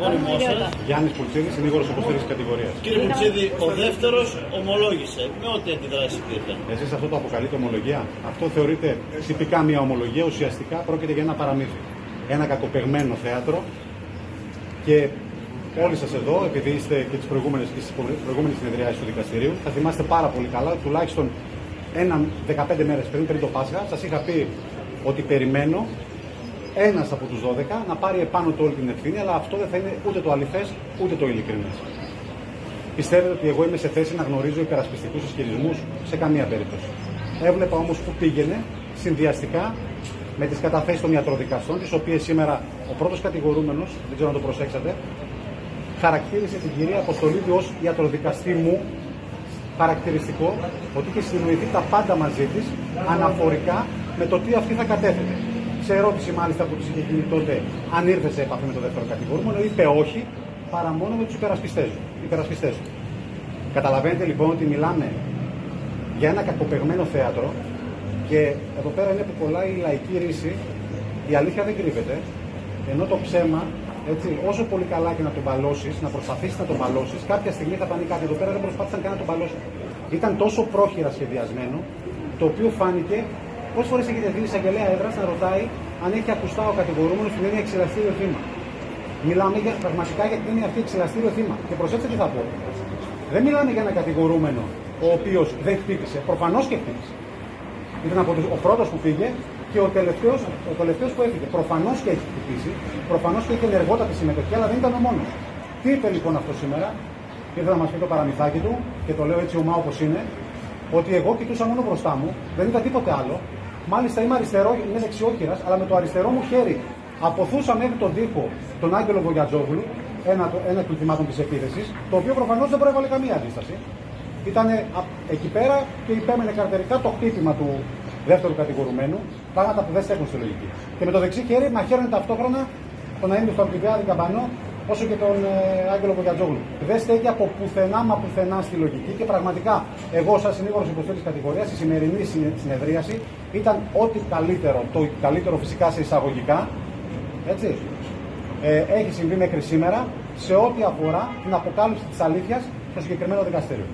Μόνιμό σα. Γιάννης Πουλτσίδης, συνήγορος υποστήριξη κατηγορίας. Κύριε Μουτσίδη, ο δεύτερος ομολόγησε με ό,τι αντιδράσει υπήρχαν. Εσείς αυτό το αποκαλείτε ομολογία; Αυτό θεωρείται τυπικά μια ομολογία. Ουσιαστικά πρόκειται για ένα παραμύθι. Ένα κακοπεγμένο θέατρο. Και όλοι σας εδώ, επειδή είστε και τις προηγούμενες συνεδριάσεις του δικαστηρίου, θα θυμάστε πάρα πολύ καλά, τουλάχιστον ένα 15 μέρες πριν, πριν το Πάσχα, σας είχα πει ότι περιμένω ένας από τους 12 να πάρει επάνω του όλη την ευθύνη, αλλά αυτό δεν θα είναι ούτε το αληθές ούτε το ειλικρινές. Πιστεύετε ότι εγώ είμαι σε θέση να γνωρίζω υπερασπιστικούς ισχυρισμούς; Σε καμία περίπτωση. Έβλεπα όμως που πήγαινε συνδυαστικά με τις καταθέσεις των ιατροδικαστών, τις οποίες σήμερα ο πρώτος κατηγορούμενος, δεν ξέρω αν το προσέξατε, χαρακτήρισε την κυρία Αποστολίδη ως ιατροδικαστή μου χαρακτηριστικό ότι είχε συνοηθεί τα πάντα μαζί της αναφορικά με το τι αυτή θα κατέθετε σε ερώτηση μάλιστα που του είχε γίνει τότε αν ήρθε σε επαφή με το δεύτερο κατηγορούμενο, είπε όχι, παρά μόνο με τους υπερασπιστές του. Καταλαβαίνετε λοιπόν ότι μιλάμε για ένα κακοπεγμένο θέατρο και εδώ πέρα είναι που κολλάει η λαϊκή ρίση. Η αλήθεια δεν κρύβεται, ενώ το ψέμα, έτσι, όσο πολύ καλά και να τον παλώσει, να προσπαθήσεις να τον παλώσει, κάποια στιγμή θα φανεί κάτι. Εδώ πέρα δεν προσπάθησαν καν να τον παλώσουν. Ήταν τόσο πρόχειρα σχεδιασμένο, το οποίο φάνηκε Πόσες φορές έχετε δει εισαγγελέα έδρας να ρωτάει αν έχει ακουστά ο κατηγορούμενος την έννοια εξελαστήριο θύμα; Μιλάμε για, πραγματικά για την έννοια αυτή εξελαστήριο θύμα. Και προσέξτε τι θα πω. Δεν μιλάμε για ένα κατηγορούμενο ο οποίος δεν χτύπησε. Προφανώς και χτύπησε. Ήταν από ο πρώτος που πήγε και ο τελευταίο ο τελευταίος που έφυγε. Προφανώς και έχει χτυπήσει. Προφανώς και έχει ενεργότατη συμμετοχή, αλλά δεν ήταν ο μόνος. Τι είπε λοιπόν αυτό σήμερα; Ήρθε να μας πει το παραμυθάκι του και το λέω έτσι ομά όπως είναι. Ότι εγώ κοιτούσα μόνο μπροστά μου, δεν είδα τίποτε άλλο Μάλιστα είμαι αριστερό, είμαι δεξιόχειρας, αλλά με το αριστερό μου χέρι αποθούσα μέχρι τον τοίχο τον Άγγελο Βογιατζόγλου, ένα, ένα των θυμάτων της επίθεσης, το οποίο προφανώς δεν προέβαλε καμία αντίσταση. Ήταν εκεί πέρα και υπέμενε καρτερικά το χτύπημα του δεύτερου κατηγορουμένου, πράγματα που δεν στέκουν στη λογική. Και με το δεξί χέρι μαχαίρωνε ταυτόχρονα τον αίμιο στον Αρκιδιάδη Καμπανό, όσο και τον ε, Άγγελο Κογιατζόγλου. Δεν στέκει από πουθενά μα πουθενά στη λογική και πραγματικά εγώ, σαν συνήγορος υποστήριξης κατηγορίας, η σημερινή συνεδρίαση ήταν ό,τι καλύτερο, το καλύτερο φυσικά σε εισαγωγικά, έτσι, ε, έχει συμβεί μέχρι σήμερα σε ό,τι αφορά την αποκάλυψη της αλήθειας στο συγκεκριμένο δικαστήριο.